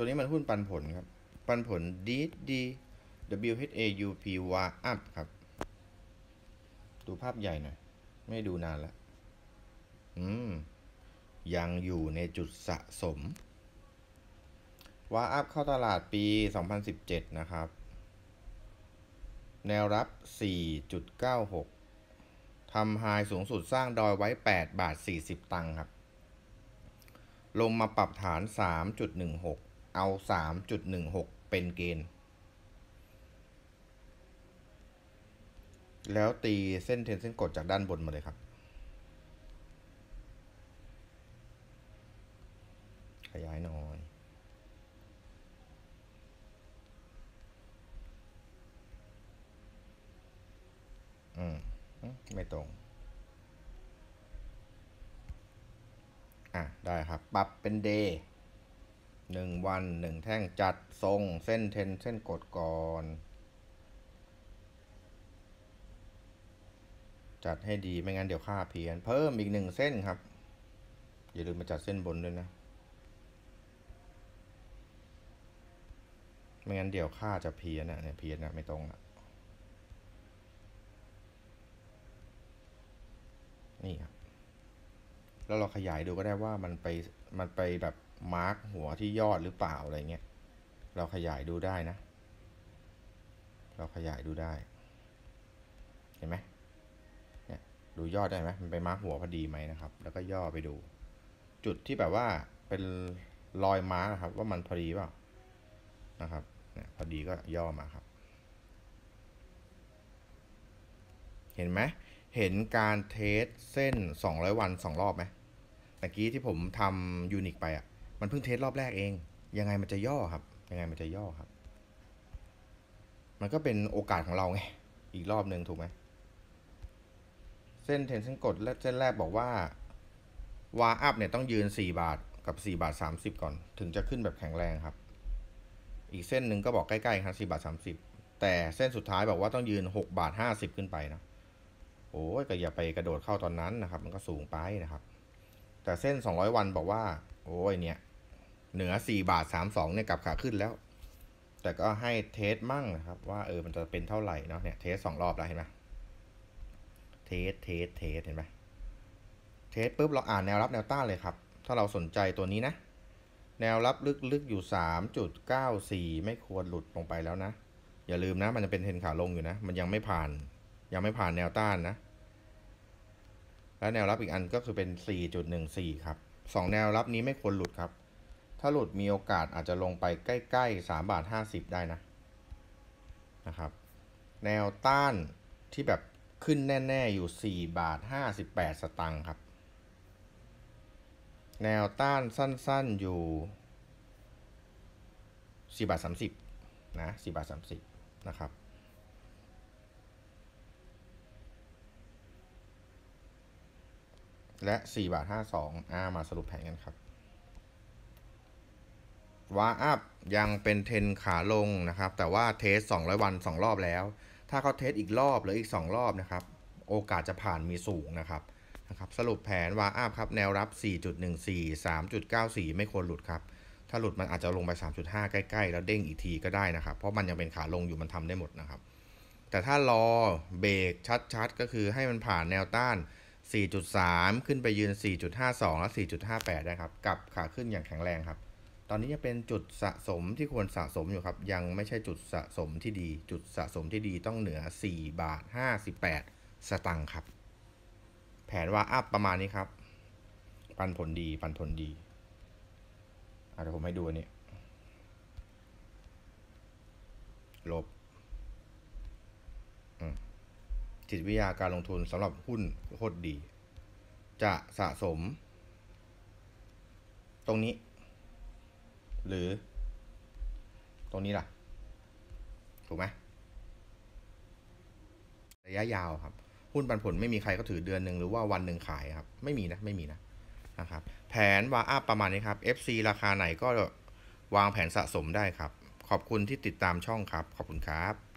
ตัวนี้มันหุ้นปันผลครับ ปันผล D D W H A U P วาอัพครับ ดูภาพใหญ่หน่อย ไม่ดูนานแล้ว อืม ยังอยู่ในจุดสะสมวาอัพเข้าตลาดปี 2017 นะครับ แนวรับ 4.96 ทำไฮสูงสุดสร้างดอยไว้ 8 บาท 40 ตังค์ครับ ลงมาปรับฐาน 3.16 เอา 3.16 เป็นเกณฑ์ แล้วตีเส้นเทนเส้นกดจากด้านบนมาเลยครับ ขยายหน่อย อืมอืมไม่ตรง อะ ได้ครับ ปรับเป็นเดย์ หนึ่งวันหนึ่งแท่งจัดทรงเส้นเทนเส้นกดก่อน จัดให้ดีไม่งั้นเดี๋ยวค่าเพี้ยน เพิ่มอีกหนึ่งเส้นครับ อย่าลืมมาจัดเส้นบนด้วยนะ ไม่งั้นเดี๋ยวค่าจะเพี้ยนนะเนี่ยเพี้ยนนะไม่ตรงอะนี่ครับ แล้วเราขยายดูก็ได้ว่ามันไปมันไปแบบ มาร์กหัวที่ยอดหรือเปล่าอะไรเงี้ย เราขยายดูได้นะ เราขยายดูได้ เห็นไหมเนี่ยดูยอดได้ไหมมันไปมาร์กหัวพอดีไหมนะครับ แล้วก็ย่อไปดู จุดที่แบบว่าเป็นรอยมาร์กครับ ว่ามันพอดีเปล่านะครับเนี่ยพอดีก็ย่อมาครับ เห็นไหมเห็นการเทสเส้น 200 วัน 2 รอบไหมตะกี้ที่ผมทำยูนิคไปอะ มันเพิ่งเทสรอบแรกเอง ยังไงมันจะย่อครับ ยังไงมันจะย่อครับ มันก็เป็นโอกาสของเราไง อีกรอบหนึ่งถูกไหม เส้นเทนเส้นกดและเส้นแรกบอกว่า WHAUP เนี่ยต้องยืน 4 บาทกับ 4 บาท 30 ก่อน ถึงจะขึ้นแบบแข็งแรงครับ อีกเส้นหนึ่งก็บอกใกล้ๆครับ4บาท 30 แต่เส้นสุดท้ายบอกว่าต้องยืน 6 บาท 50 ขึ้นไปนะโอ้ยก็อย่าไปกระโดดเข้าตอนนั้นนะครับ มันก็สูงไปนะครับ แต่เส้น 200 วันบอกว่า โอ้ยเนี่ย เหนือ4บาท32เนี่ยกลับขาขึ้นแล้ว แต่ก็ให้ test มั่งนะครับ ว่าเออมันจะเป็นเท่าไหร่เนาะเนี่ย test สองรอบแล้วเห็นไหมtest test test เห็นไหม test ปุ๊บเราอ่านแนวรับแนวต้านเลยครับ ถ้าเราสนใจตัวนี้นะ แนวรับลึกๆอยู่ 3.94 ไม่ควรหลุดลงไปแล้วนะ อย่าลืมนะ มันจะเป็นเทรนขาลงอยู่นะ มันยังไม่ผ่าน ยังไม่ผ่านแนวต้านนะ และแนวรับอีกอันก็คือเป็น 4.14 ครับสองแนวรับนี้ไม่ควรหลุดครับ ถ้าหลุดมีโอกาสอาจจะลงไปใกล้ๆ3บาท50 ได้นะนะครับ แนวต้านที่แบบขึ้นแน่ๆอยู่ 4 บาท 58 สตังค์ครับ แนวต้านสั้นๆอยู่ 4 บาท 30 นะ 4 บาท 30 นะครับ และ 4 บาท 52อ่ามาสรุปแผนกันครับ WHAUP ยังเป็นเทรนขาลงนะครับ แต่ว่า test 200 วัน 2 รอบแล้ว ถ้าเขา test อีกรอบหรืออีก 2 รอบนะครับ โอกาสจะผ่านมีสูงนะครับนะครับ สรุปแผน WHAUP ครับ แนวรับ 4.14 3.94 ไม่ควรหลุดครับ ถ้าหลุดมันอาจจะลงไป 3.5 ใกล้ ๆ แล้วเด้งอีกทีก็ได้นะครับ เพราะมันยังเป็นขาลงอยู่มันทำได้หมดนะครับ แต่ถ้ารอเบรกชัดๆ ก็คือให้มันผ่านแนวต้าน 4.3 ขึ้นไปยืน 4.52 และ 4.58 ได้ครับ กับขาขึ้นอย่างแข็งแรงครับ ตอนนี้จะเป็นจุดสะสมที่ควรสะสมอยู่ครับ ยังไม่ใช่จุดสะสมที่ดี จุดสะสมที่ดีต้องเหนือ 4 บาท 58 สตังค์ครับ แผนว่าอัพประมาณนี้ครับ ปันผลดีปันผลดีเดี๋ยวผมให้ดูนนี้ลบจิตวิทยาการลงทุนสำหรับหุ้นโคตรดี จะสะสม ตรงนี้ หรือ ตรงนี้ล่ะ ถูกไหมระยะยาวครับ หุ้นปันผลไม่มีใครก็ถือเดือนหนึ่งหรือว่าวันหนึ่งขายครับ ไม่มีนะ ไม่มีนะนะครับแผนวาอัพประมาณนี้ครับ FC ราคาไหนก็วางแผนสะสมได้ครับ ขอบคุณที่ติดตามช่องครับ ขอบคุณครับ